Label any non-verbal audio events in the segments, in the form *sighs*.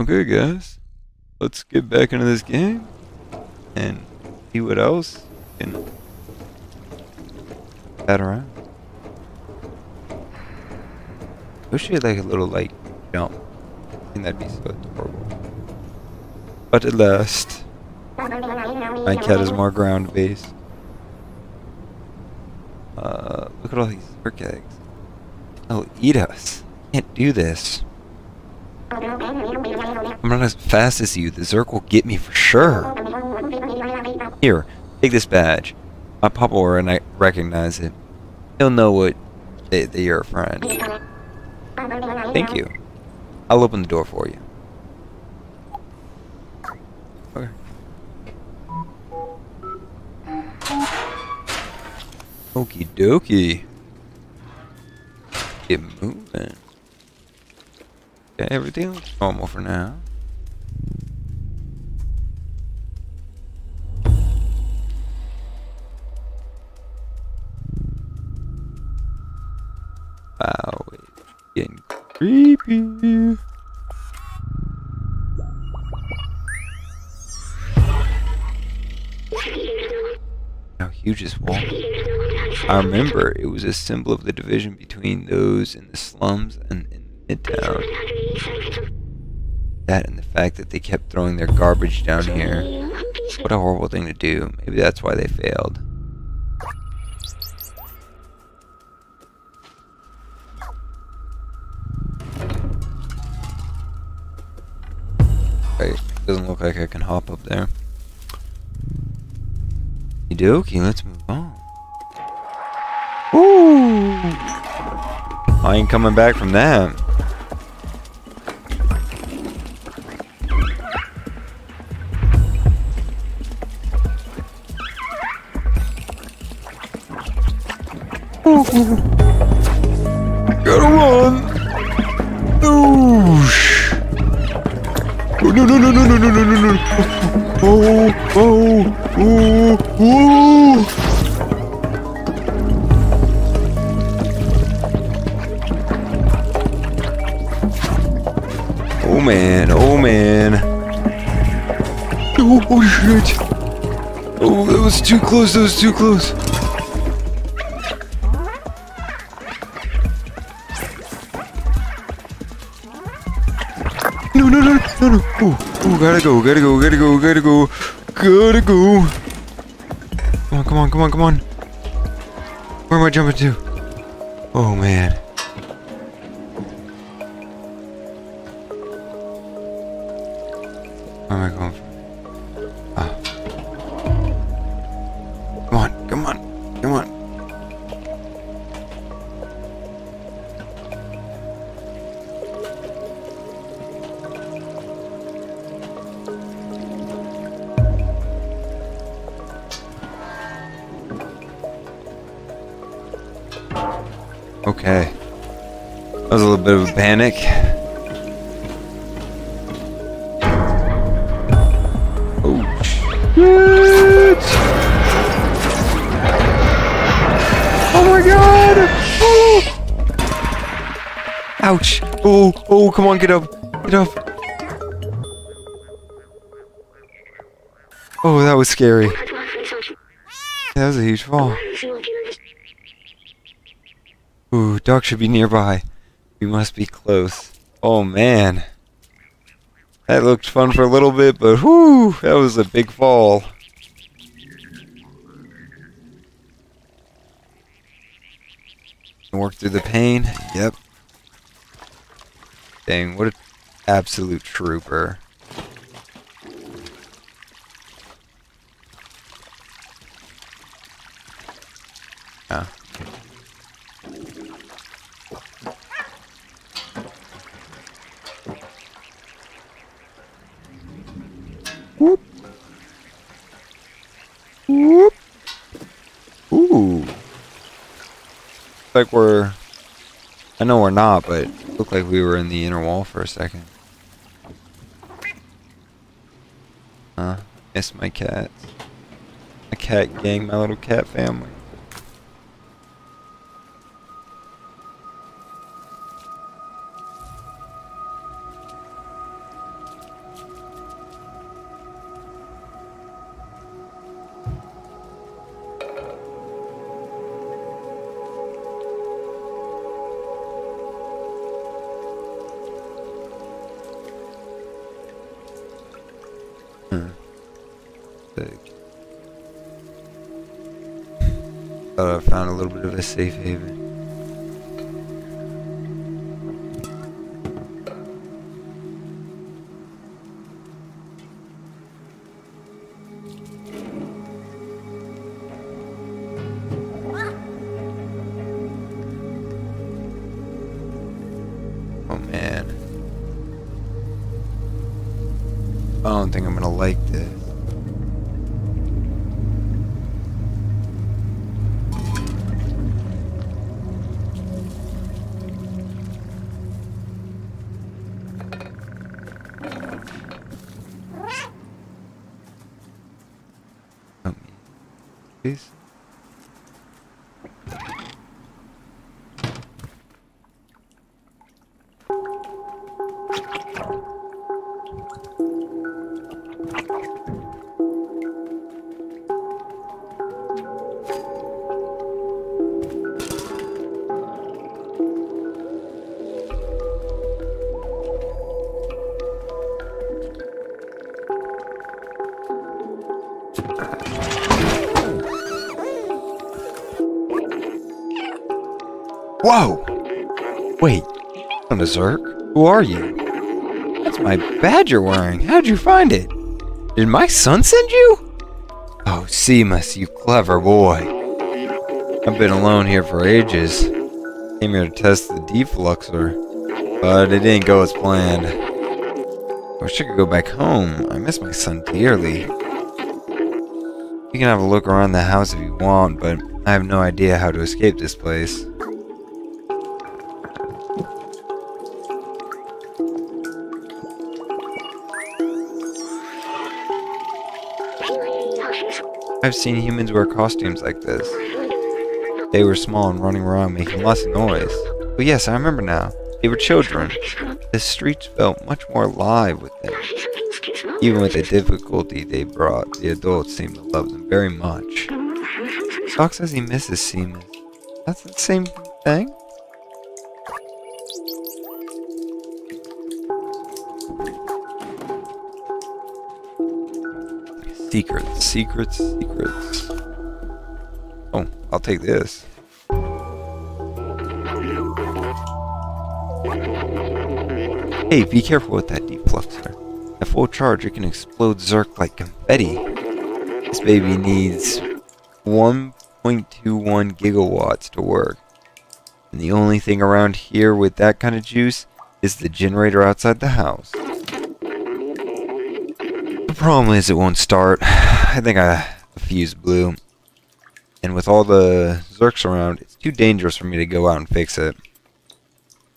Okay, guys. Let's get back into this game and see what else can that around. Wish you had like a little like jump. I think that'd be so adorable. But at last, my cat is more ground based. Uh, look at all these Zurk eggs. Oh, eat us. Can't do this. I'm not as fast as you. The Zurk will get me for sure. Here, take this badge. My papa will rec- recognize it. He'll know what that you're a friend. Thank you. I'll open the door for you. Okay. Okie dokie. Get moving. Okay, everything normal for now. Creepy. How huge is wall? I remember it was a symbol of the division between those in the slums and in Midtown. That and the fact that they kept throwing their garbage down here. What a horrible thing to do. Maybe that's why they failed. Doesn't look like I can hop up there. Okie let's move on. Ooh! I ain't coming back from that. Gotta run! No, no, no, no, no, no, no, no, no! Oh, oh, oh, oh, oh! Oh man, oh man. Oh, oh shit. Oh, that was too close, that was too close. No, no. Oh, oh, gotta go, gotta go, gotta go, gotta go, gotta go. Come on, come on, come on, come on. Where am I jumping to? Oh man. Okay. That was a little bit of a panic. Oh! Oh my god! Oh! Ouch! Oh, oh, come on, get up! Get up! Oh, that was scary. That was a huge fall. Doc should be nearby. We must be close. Oh man. That looked fun for a little bit, but whoo, that was a big fall. Work through the pain. Yep. Dang, what an absolute trooper. Yeah. Whoop. Ooh. Like we're. I know we're not, but looked like we were in the inner wall for a second. Huh? Miss my cat. My cat gang, my little cat family. Sick. Thought I found a little bit of a safe haven. Whoa! Wait, a Zurk? Who are you? That's my badge you're wearing. How'd you find it? Did my son send you? Oh, Seamus, you clever boy. I've been alone here for ages. Came here to test the defluxor, but it didn't go as planned. I wish I could go back home. I miss my son dearly. You can have a look around the house if you want, but I have no idea how to escape this place. I've seen humans wear costumes like this. They were small and running around making lots of noise. But yes, I remember now. They were children. The streets felt much more alive with them. Even with the difficulty they brought, the adults seemed to love them very much. Doc says he misses Seamus. That's the same thing? Secrets, secrets, secrets. Oh, I'll take this. Hey, be careful with that defluxor. At full charge, it can explode Zurk like confetti. This baby needs 1.21 gigawatts to work. And the only thing around here with that kind of juice is the generator outside the house. The problem is it won't start. *sighs* I think I the fuse blew. And with all the Zurks around, it's too dangerous for me to go out and fix it.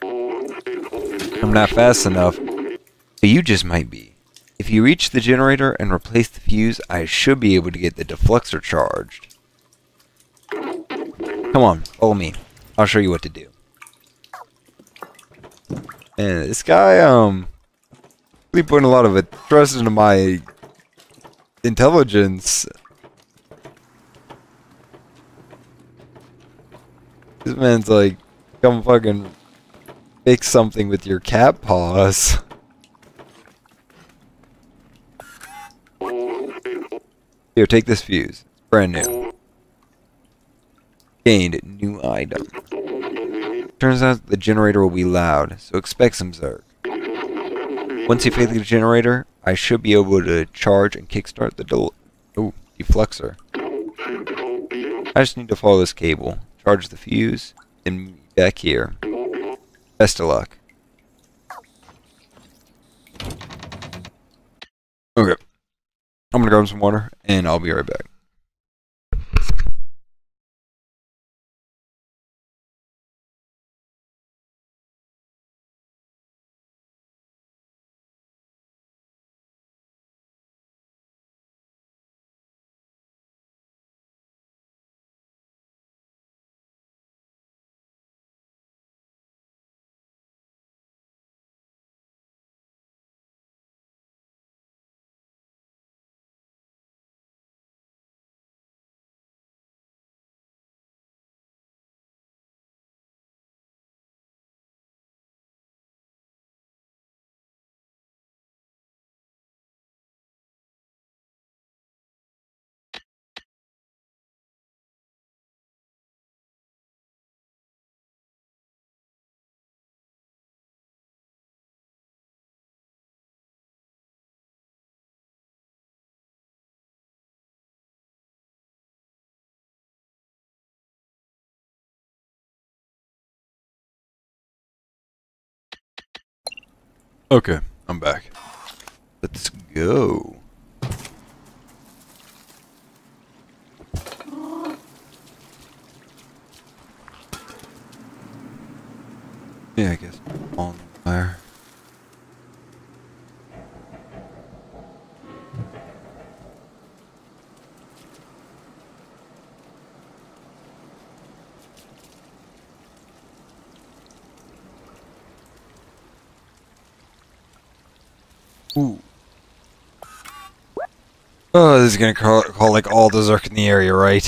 I'm not fast enough, but you just might be. If you reach the generator and replace the fuse, I should be able to get the defluxor charged. Come on, follow me. I'll show you what to do. And this guy, um, really putting a lot of trust into my intelligence. This man's like, come fucking fix something with your cat paws. Here, take this fuse. It's brand new. Gained new item. Turns out the generator will be loud, so expect some Zurk. Once you fix the generator, I should be able to charge and kickstart the del oh, defluxor. I just need to follow this cable, charge the fuse, and back here. Best of luck. Okay. I'm gonna grab some water, and I'll be right back. Okay, I'm back. Let's go. Yeah, I guess on fire. Ooh. Oh, this is gonna call, call like all the Zurk in the area, right?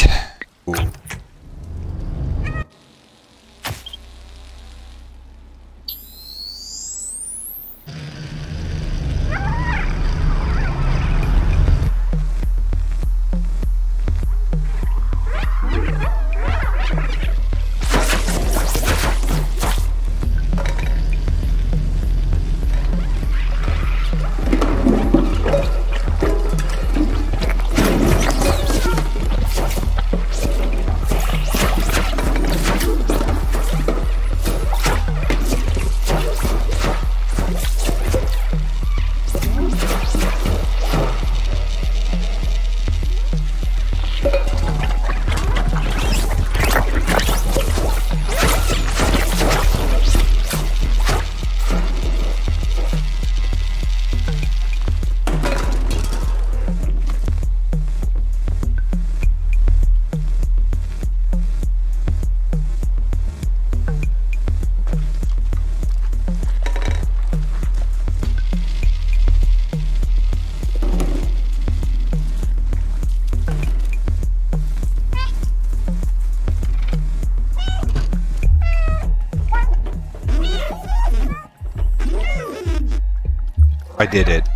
I did it.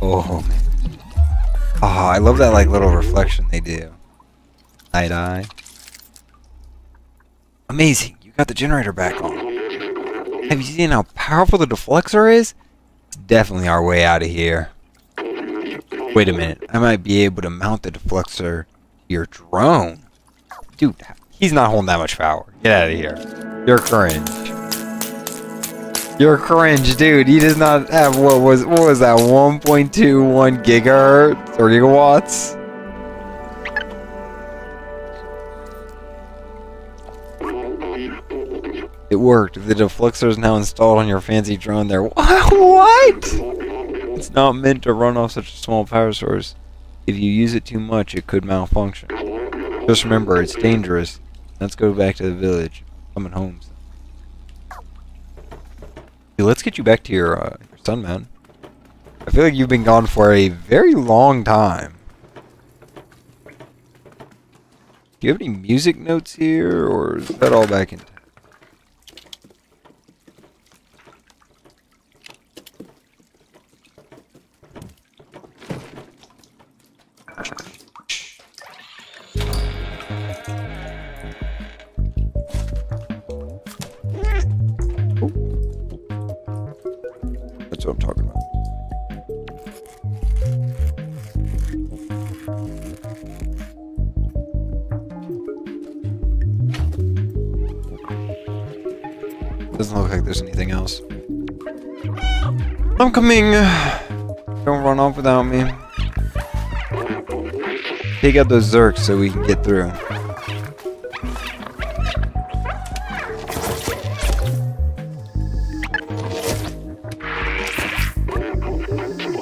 Oh, man. Oh, I love that like little reflection they do. Night eye. Amazing. You got the generator back on. Have you seen how powerful the deflexor is? It's definitely our way out of here. Wait a minute. I might be able to mount the deflexor to your drone. Dude, he's not holding that much power. Get out of here. You're cringe. You're cringe, dude. He does not have what was what was that 1.21 gigahertz or gigawatts? It worked. The deflexor is now installed on your fancy drone there. *laughs* What? It's not meant to run off such a small power source. If you use it too much, it could malfunction. Just remember, it's dangerous. Let's go back to the village. Coming home. Hey, let's get you back to your, uh, your son, man. I feel like you've been gone for a very long time. Do you have any music notes here, or is that all back in? Doesn't look like there's anything else. I'm coming. Don't run off without me. Take out those Zurks so we can get through.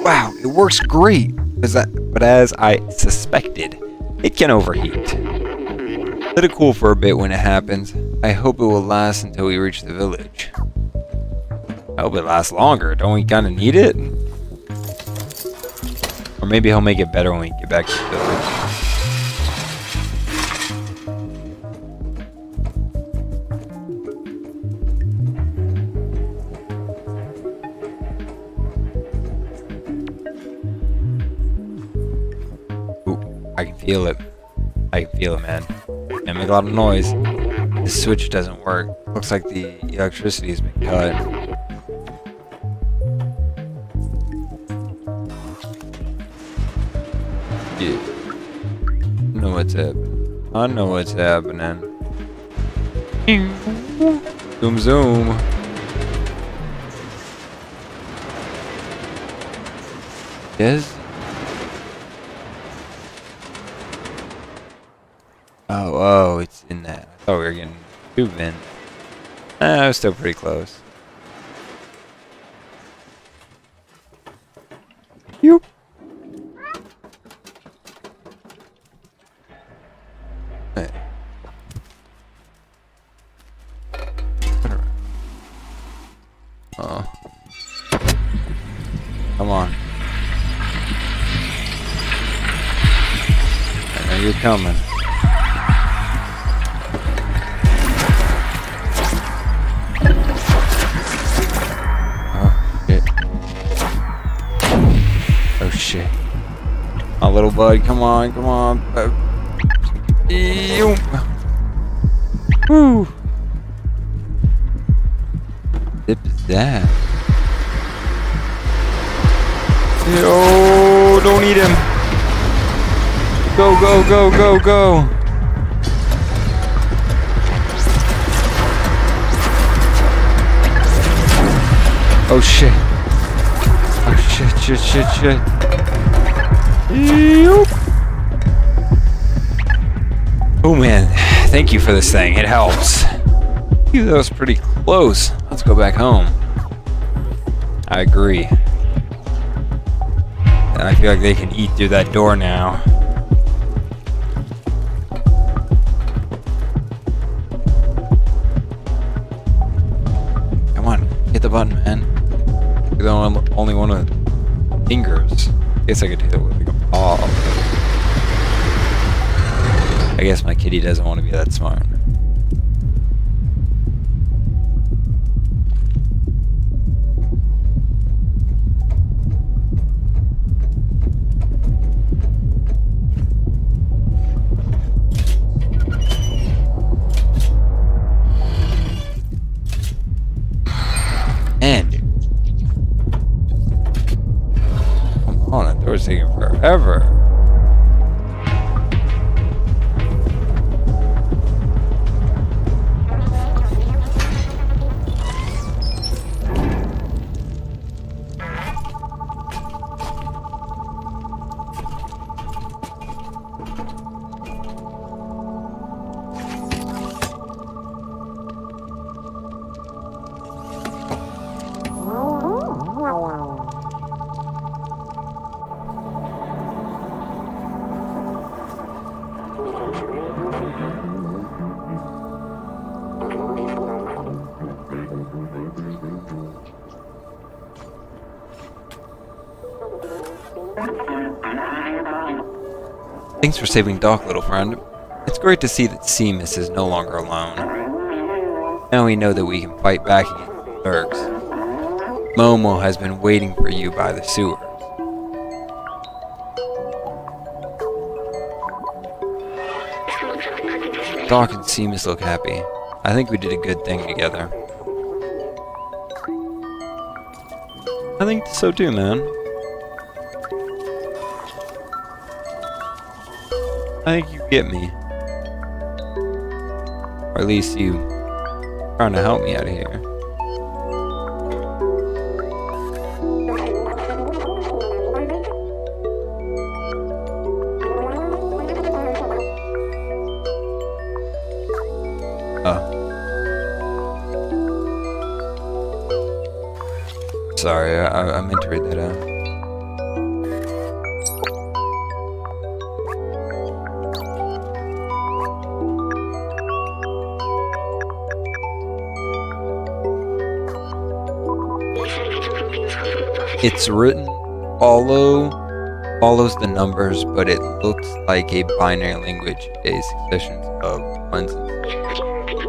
Wow, it works great. As I, but as I suspected, it can overheat. Let it cool for a bit when it happens. I hope it will last until we reach the village. I hope it lasts longer. Don't we kind of need it? Or maybe he'll make it better when we get back to the village. Ooh, I can feel it. I can feel it, man. Make a lot of noise. The switch doesn't work. Looks like the electricity has been cut. Yeah. Know what's happening. I know what's happening. Zoom zoom. Yes. Oh, oh, it's in that. I thought we were getting two vents. Ah, I was still pretty close. Come on, come on. Uh, ew. Woo. Zip that? Yo, don't eat him. Go, go, go, go, go. Oh shit. Oh shit, shit, shit, shit. Yoop. Oh man, thank you for this thing. It helps. That was pretty close. Let's go back home. I agree. I feel like they can eat through that door now. Come on, hit the button, man. You're the only, one with fingers. Guess I could with like a paw. I guess my kitty doesn't want to be that smart. Thanks for saving Doc, little friend. It's great to see that Seamus is no longer alone. Now we know that we can fight back against the Turks. Momo has been waiting for you by the sewers. Doc and Seamus look happy. I think we did a good thing together. I think so too, man. I think you get me. Or at least you trying to help me out of here. It's written follow follows the numbers, but it looks like a binary language, a succession of ones.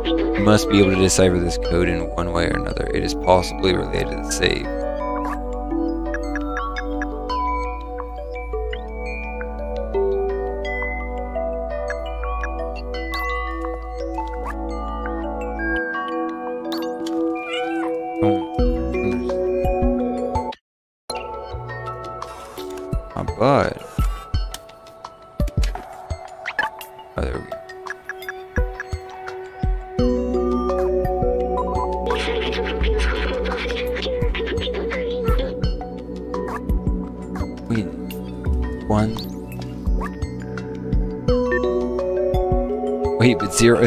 You must be able to decipher this code in one way or another. It is possibly related to save.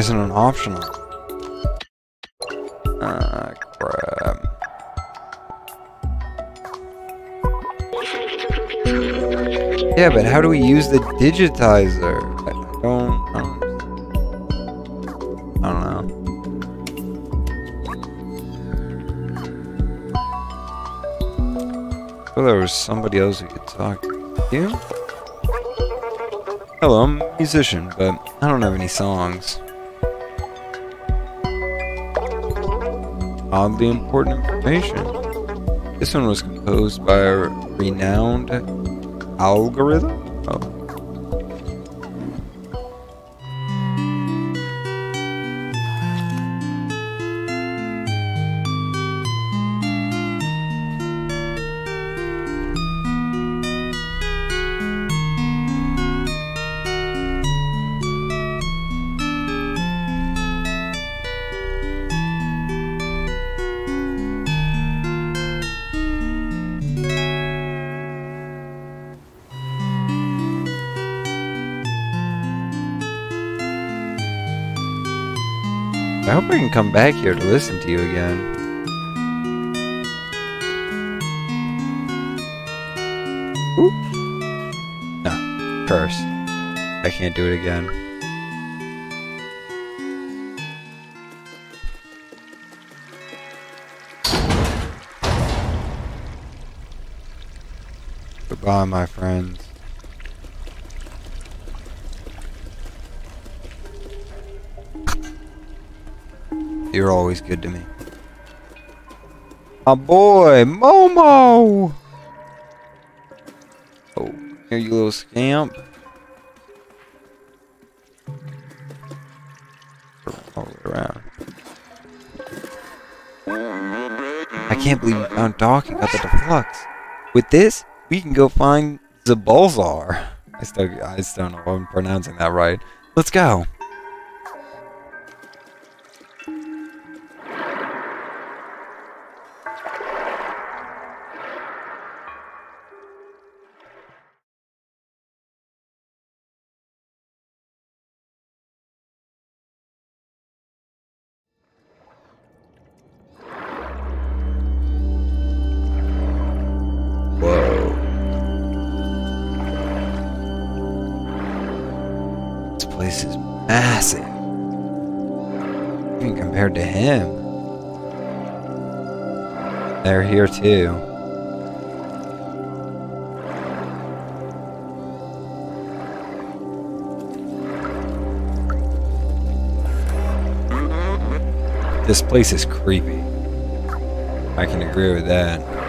Isn't an optional. Ah, crap. Yeah, but how do we use the digitizer? I don't, I don't, I don't know. Well, there was somebody else who could talk to. You? Hello, I'm a musician, but I don't have any songs. Oddly important information. This one was composed by a renowned algorithm? I hope I can come back here to listen to you again. Oop. No. Curse. I can't do it again. Goodbye, my friends. You're always good to me. My boy, Momo! Oh, here you little scamp. All the way around. I can't believe we found talking about the deflux. With this, we can go find Zabalzar. I still, I still don't know if I'm pronouncing that right. Let's go. Compared to him. They're here too. This place is creepy. I can agree with that.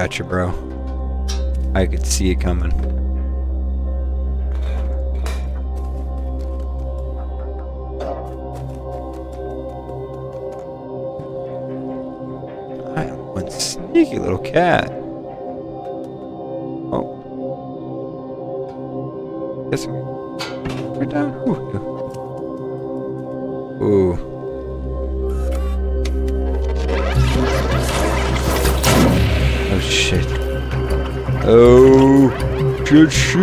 I got you, bro. I could see it coming. I am one sneaky little cat. Oh. Guess we- we're down. Ooh. Ooh. Oh shit shit.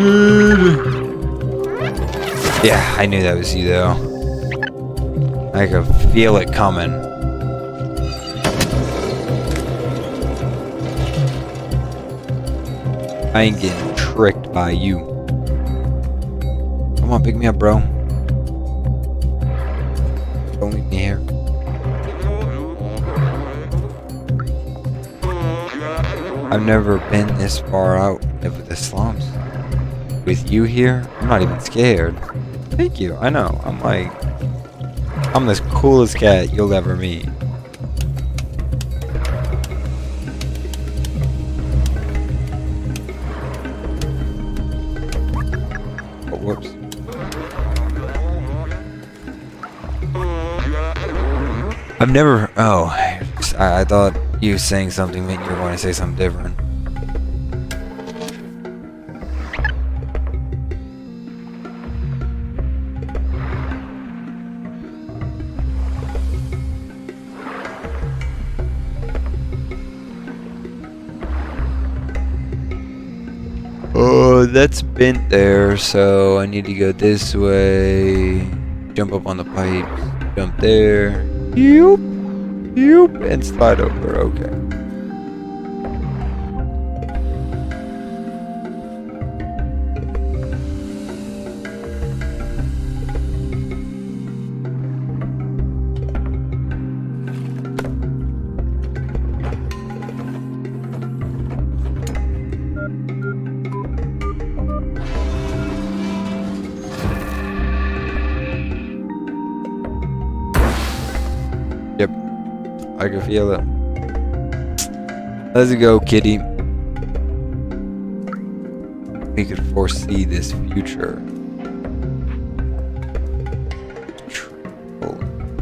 Yeah, I knew that was you though. I could feel it coming. I ain't getting tricked by you. Come on, pick me up, bro. I've never been this far out of the slums. With you here, I'm not even scared. Thank you. I know. I'm like, I'm the coolest cat you'll ever meet. Oh, whoops. I've never. Oh, I thought you saying something meant you were going to say something different. Oh, that's bent there, so I need to go this way. Jump up on the pipe. Jump there. Yoop. Yoop. And slide over. Okay. I can feel it. Let's go, kitty. We could foresee this future.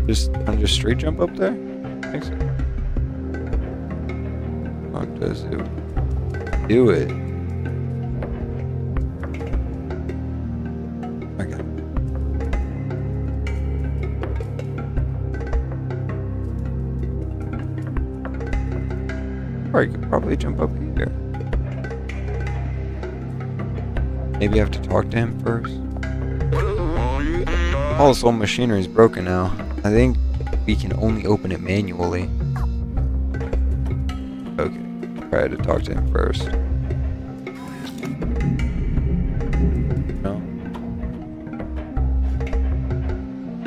Just, I'm just straight jump up there? Thanks. How does it do it? Probably jump up here. Maybe I have to talk to him first. All this old machinery is broken now. I think we can only open it manually. Okay, try to talk to him first. No.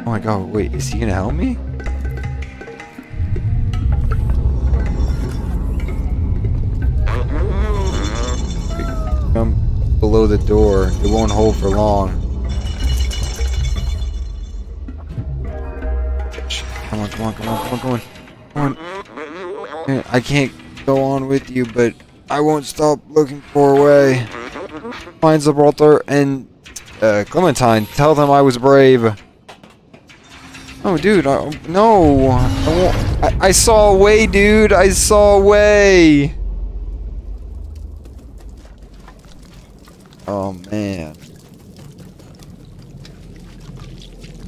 Oh my god, wait, is he gonna help me? It won't hold for long. Come on, come on, come on, come on, come on. Come on. I can't go on with you, but I won't stop looking for a way. Find Gibraltar and uh, Clementine. Tell them I was brave. Oh, dude, I, no. I, I, I saw a way, dude. I saw a way. Oh, man.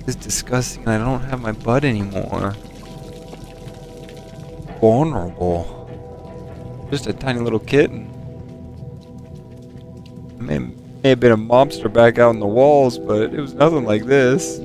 It's disgusting. And I don't have my butt anymore. Vulnerable. Just a tiny little kitten. I may, may have been a mobster back out in the walls, but it was nothing like this.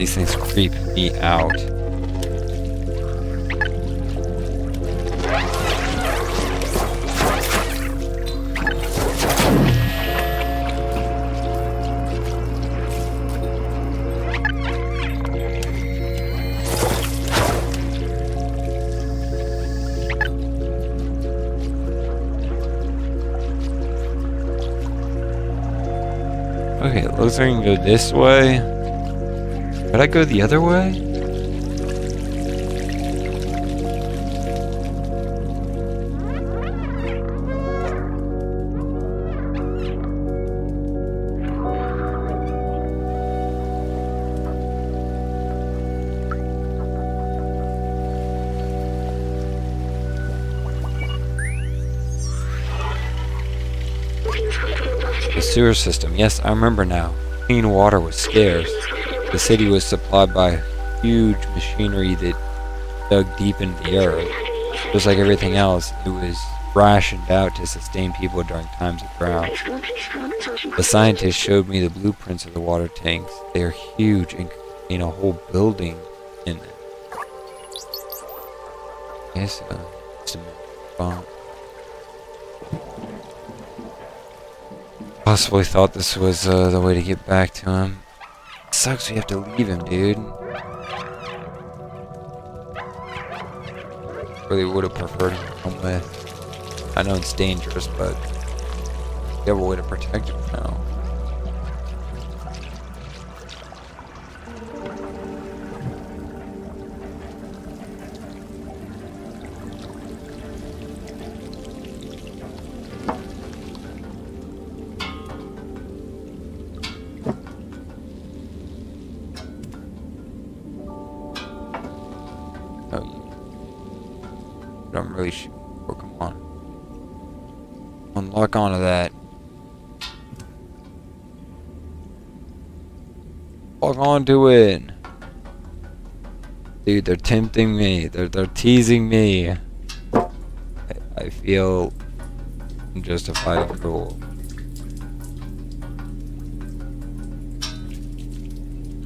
These things creep me out. Okay, looks like I can go this way. Could I go the other way? The sewer system. Yes, I remember now. Clean water was scarce. The city was supplied by huge machinery that dug deep into the earth. Just like everything else, it was rationed out to sustain people during times of drought. The scientists showed me the blueprints of the water tanks. They are huge and contain a whole building in them. Yes, uh, cement bomb. Possibly thought this was uh, the way to get back to him. Sucks we have to leave him, dude. Really would have preferred him to come with. I know it's dangerous, but we have a way to protect him now. On. Unlock onto that. Lock onto it. Dude, they're tempting me. They're they're teasing me. I, I feel justified and cruel.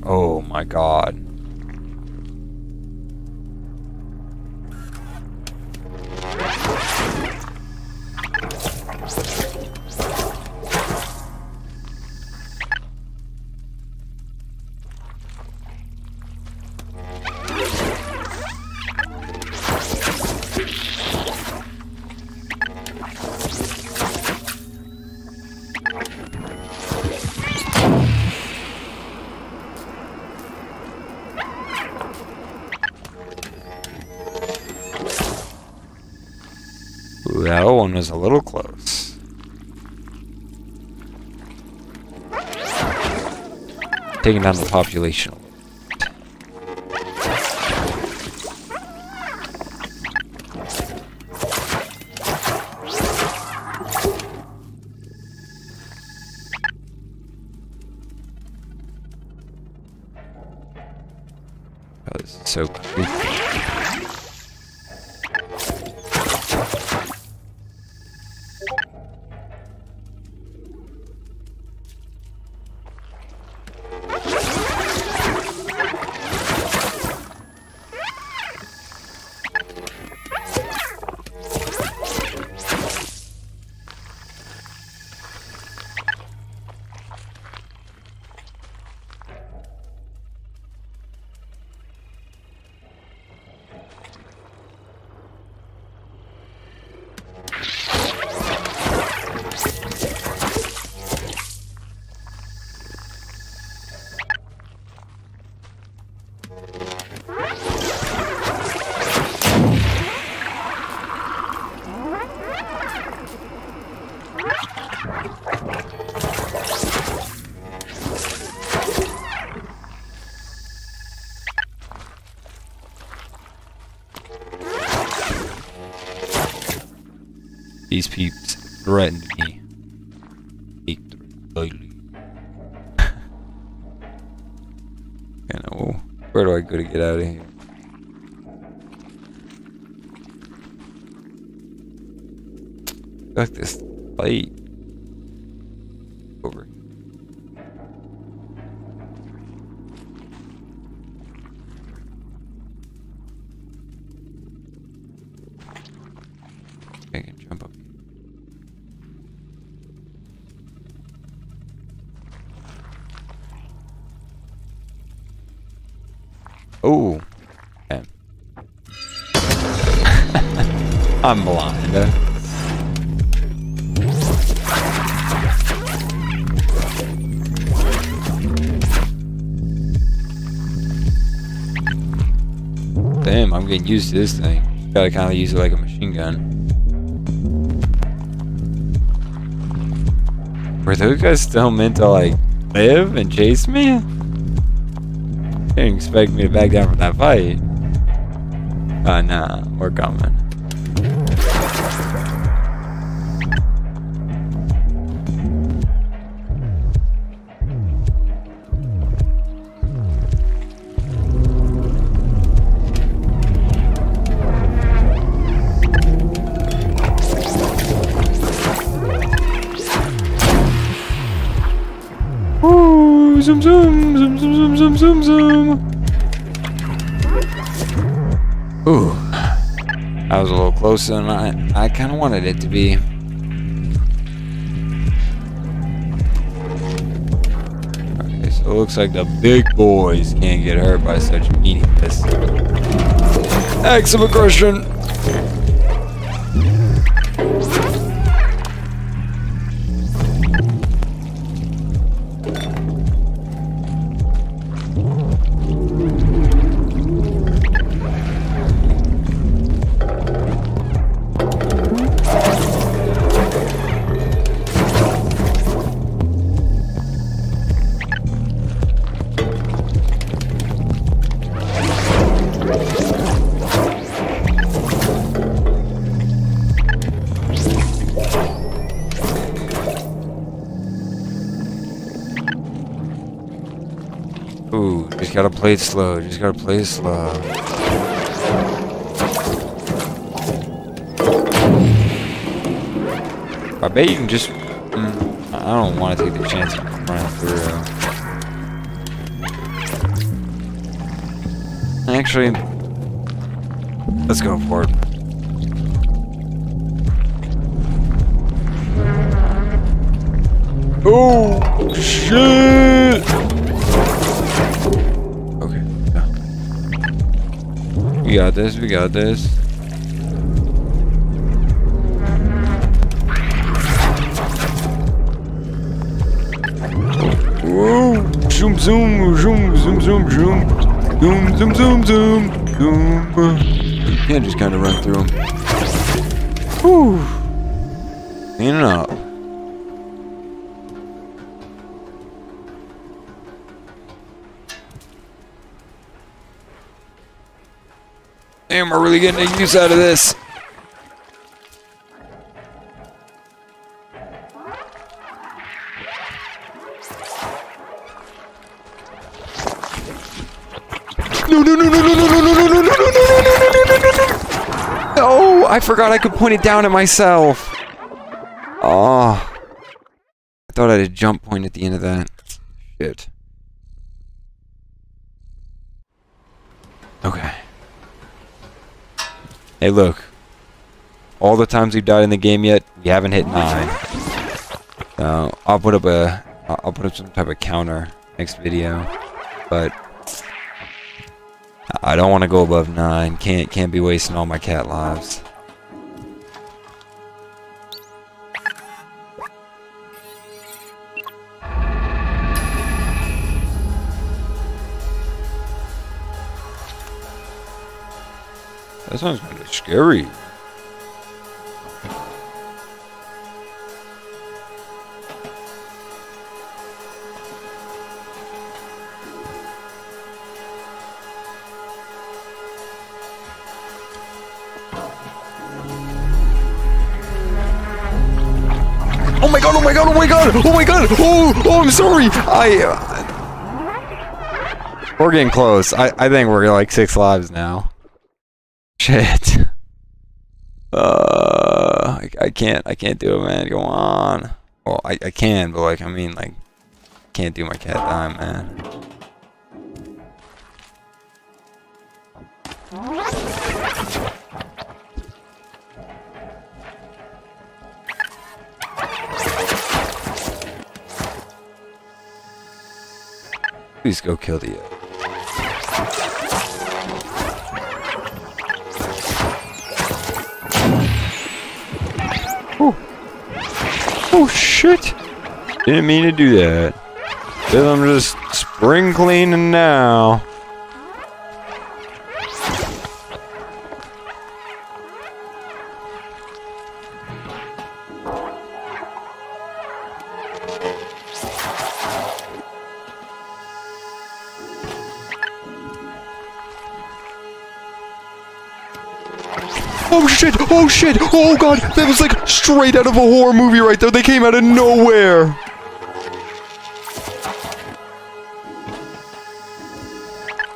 Oh my god. Taking down the population. Oh, so creepy. Threatened me. You *laughs* know, where do I go to get out of here? Fuck this light. Over. I can jump up. Oh. Okay. Eh. *laughs* I'm blind. Eh. Damn, I'm getting used to this thing. Gotta kind of use it like a machine gun. Were those guys still meant to like live and chase me? Didn't expect me to back down from that fight. Uh, nah, we're coming. Closer than I, I kind of wanted it to be. Okay, so it looks like the big boys can't get hurt by such meaningless acts play slow. Just gotta play slow. I bet you can just. Mm, I don't want to take the chance of running through. Actually, let's go for it. Oh shit! got this, we got this. Whoa! Zoom, zoom, zoom, zoom, zoom, zoom. Zoom, zoom, zoom, zoom, zoom. Yeah, just kind of run through them. Whew. In and out. We're really getting a use out of this. No, no, no, no, no, no, no, no, no, no, no, no, no, no, no, no, no, no, no. No, I forgot I could point it down at myself. Oh. I thought I had a jump point at the end of that. Shit. Okay. Hey, look. All the times we've died in the game yet, we haven't hit nine. So I'll put up a, I'll put up some type of counter next video, but I don't want to go above nine. Can't, can't be wasting all my cat lives. That sounds kind of scary. Oh my god, oh my god, oh my god, oh my god, oh, oh, I'm sorry, I, uh, we're getting close, I, I think we're like six lives now. Shit. *laughs* Uh, I, I can't, I can't do it, man, go on. Well, I, I can, but like, I mean, like, can't do my cat time, man. Please go kill the oh shit! Didn't mean to do that. I'm just spring cleaning now. Oh shit! Oh god! That was like straight out of a horror movie right there. They came out of nowhere.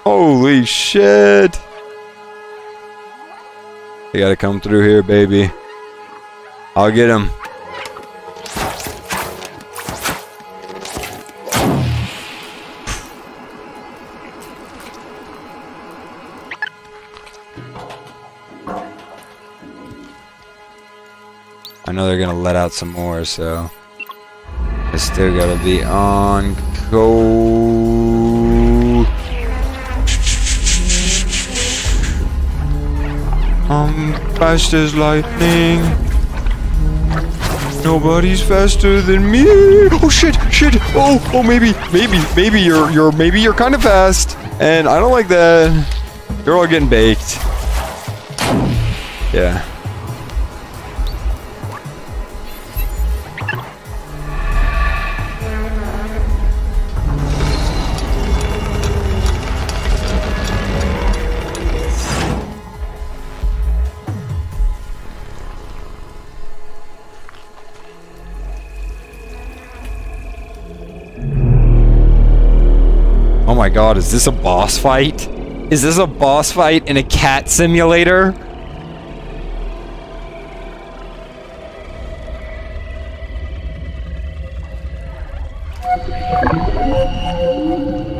Holy shit! You gotta come through here, baby. I'll get him. Know they're gonna let out some more, so I still gotta be on go. I'm fast as lightning. Nobody's faster than me. Oh shit, shit. Oh, oh, maybe, maybe, maybe you're, you're, maybe you're kind of fast, and I don't like that. You're all getting baked. Yeah. God, is this a boss fight? Is this a boss fight in a cat simulator?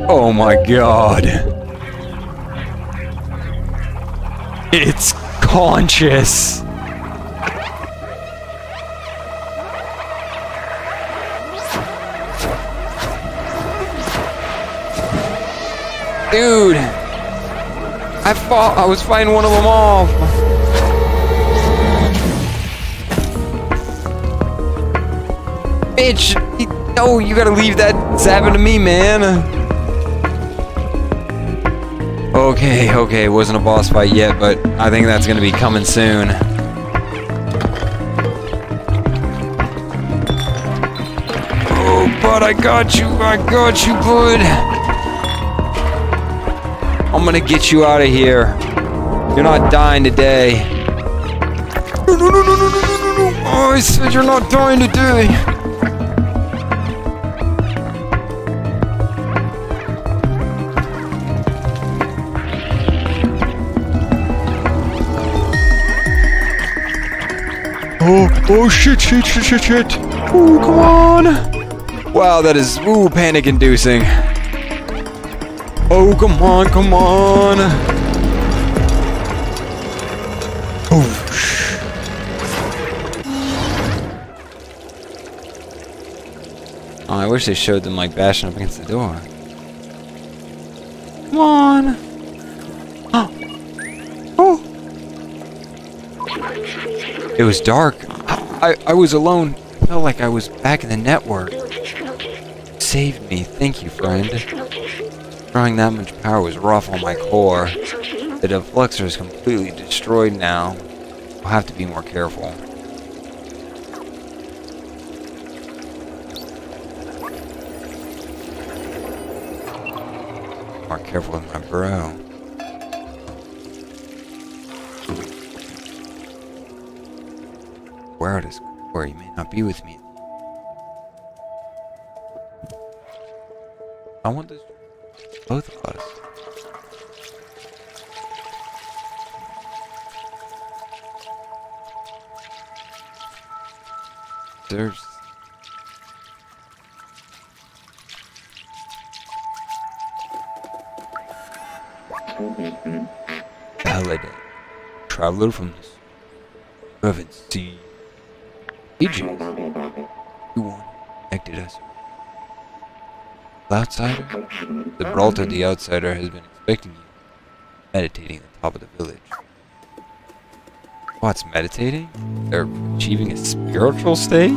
Oh my god. It's conscious. Dude! I fought, I was fighting one of them off. Bitch! No, you gotta leave that zapping to me, man. Okay, okay, it wasn't a boss fight yet, but I think that's gonna be coming soon. Oh, but I got you, I got you, bud. I'm gonna get you out of here. You're not dying today. No, no, no, no, no, no, no, no. Oh, I said you're not dying today. Oh, oh shit, shit, shit, shit, shit. Ooh, come on. Wow, that is, ooh, panic inducing. Oh, come on, come on. Oh. Oh, I wish they showed them like bashing up against the door. Come on. Oh. oh. It was dark. I, I was alone. I felt like I was back in the network. Saved me. Thank you, friend. Drawing that much power was rough on my core. The defluxor is completely destroyed now. I'll have to be more careful. More careful with my bro. Where it is, or he may not be with me. I want this both of us. There's Holiday. Traveler from this haven't seen ages. You want connected us. Outsider? The Braulta the Outsider has been expecting you. Meditating at the top of the village. What's meditating? They're achieving a spiritual state?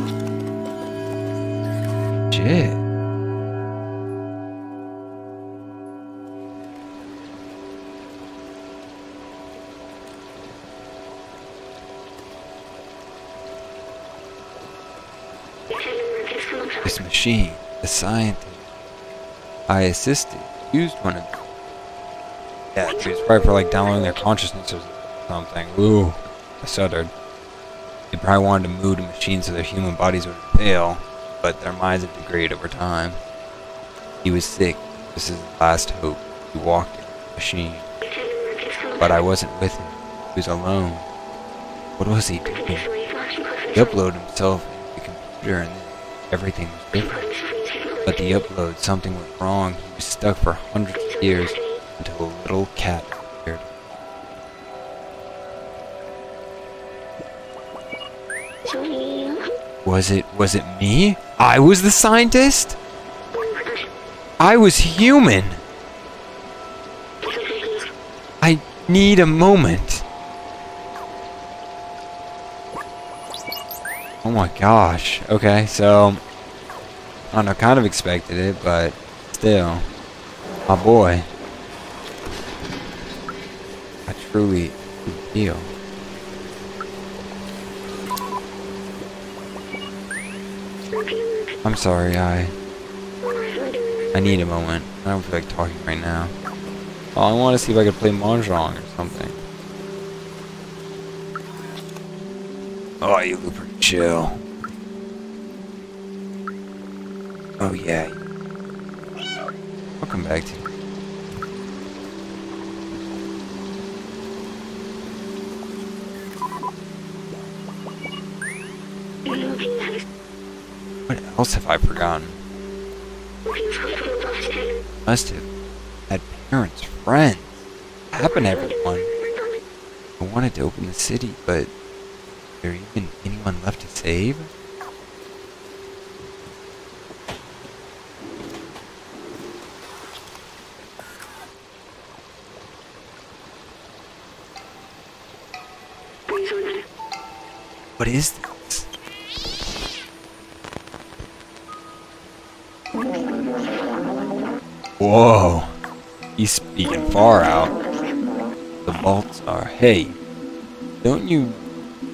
Shit. This machine, the scientist, I assisted, used one of them. Yeah, was probably for like downloading their consciousness or something. Ooh, I stuttered. They probably wanted to move the machine so their human bodies would fail, but their minds would degrade over time. He was sick. This is his last hope. He walked in the machine. But I wasn't with him. He was alone. What was he doing? He uploaded himself into the computer and everything was different. But the upload, something went wrong. He was stuck for hundreds of years until a little cat appeared. Was it was it me? I was the scientist? I was human. I need a moment. Oh my gosh. Okay, so I don't know, kind of expected it, but still. My boy. I truly feel. I'm sorry, I... I need a moment. I don't feel like talking right now. Oh, I want to see if I can play Mahjong or something. Oh, you look pretty chill. Oh, yeah. I'll come back to you. What else have I forgotten? Must have had parents, friends. Happened to everyone. I wanted to open the city, but is there even anyone left to save? What is this? Whoa. He's speaking far out. The vaults are. Hey, don't you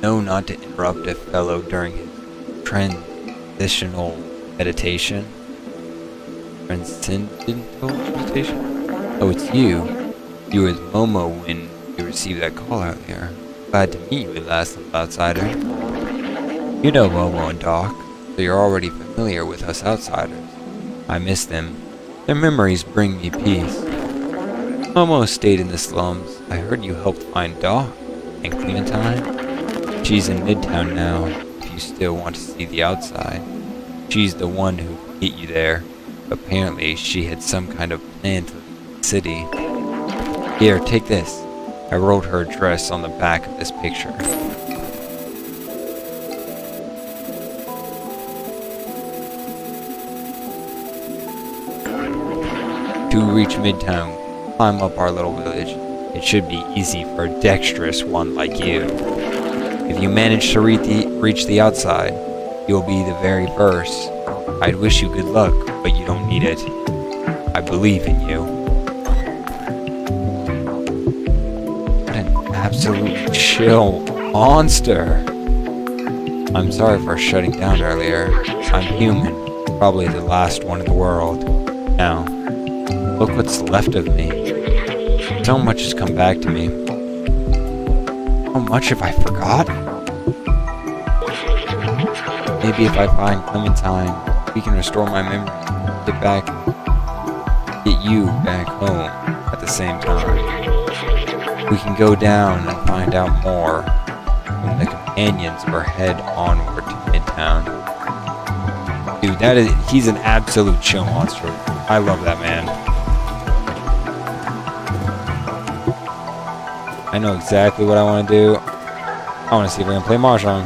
know not to interrupt a fellow during his transitional meditation? Transcendental meditation? Oh, it's you. You was Momo when you received that call out there. Glad to meet you last, outsider. You know Momo and Doc, so you're already familiar with us outsiders. I miss them. Their memories bring me peace. Momo stayed in the slums. I heard you helped find Doc and Clementine. She's in Midtown now, if you still want to see the outside. She's the one who hit you there. Apparently, she had some kind of plan to the city. Here, take this. I wrote her address on the back of this picture. To reach Midtown, climb up our little village. It should be easy for a dexterous one like you. If you manage to the, reach the outside, you'll be the very first. I'd wish you good luck, but you don't need it. I believe in you. What an absolute chill monster. I'm sorry for shutting down earlier. I'm human, probably the last one in the world. Now, look what's left of me. So much has come back to me. How much have I forgotten? Maybe if I find Clementine, we can restore my memory, get back, get you back home at the same time. We can go down and find out more from the companions or head onward to Midtown. Dude, that is, he's an absolute chill monster. I love that man. I know exactly what I want to do. I want to see if I can play Mahjong.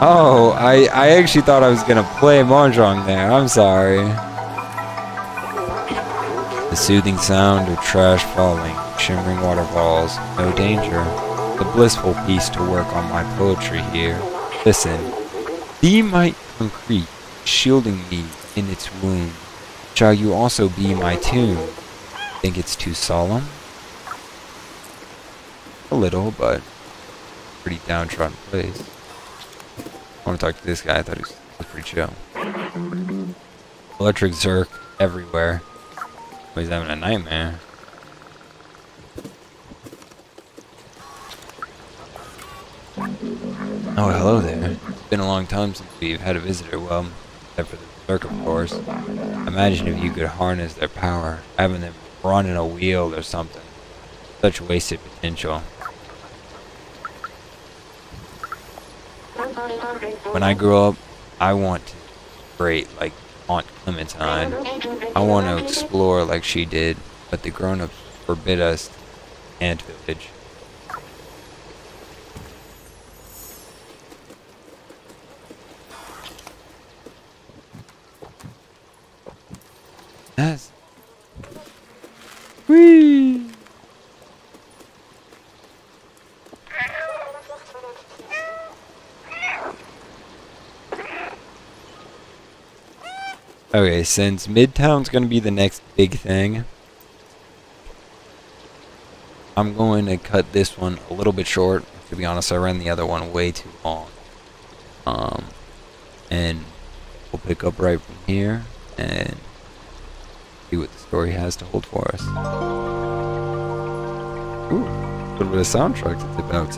Oh, I, I actually thought I was going to play Mahjong there. I'm sorry. The soothing sound of trash falling, shimmering waterfalls, no danger. The blissful peace to work on my poetry here. Listen, be my concrete, shielding me in its wound. Shall you also be my tomb? Think it's too solemn? A little, but pretty downtrodden place. I want to talk to this guy. I thought he was, was pretty chill. Electric Zurk everywhere. He's having a nightmare. Oh, hello there. It's been a long time since we've had a visitor. Well, except for the Of course. Imagine if you could harness their power, having them run in a wheel or something. Such wasted potential. When I grow up, I want to great like Aunt Clementine. I want to explore like she did, but the grown-ups forbid us ant village. Yes. Whee! Okay, since Midtown's gonna be the next big thing, I'm going to cut this one a little bit short. To be honest, I ran the other one way too long. Um, and we'll pick up right from here and see what the story has to hold for us. Ooh, a little bit of soundtrack to tip out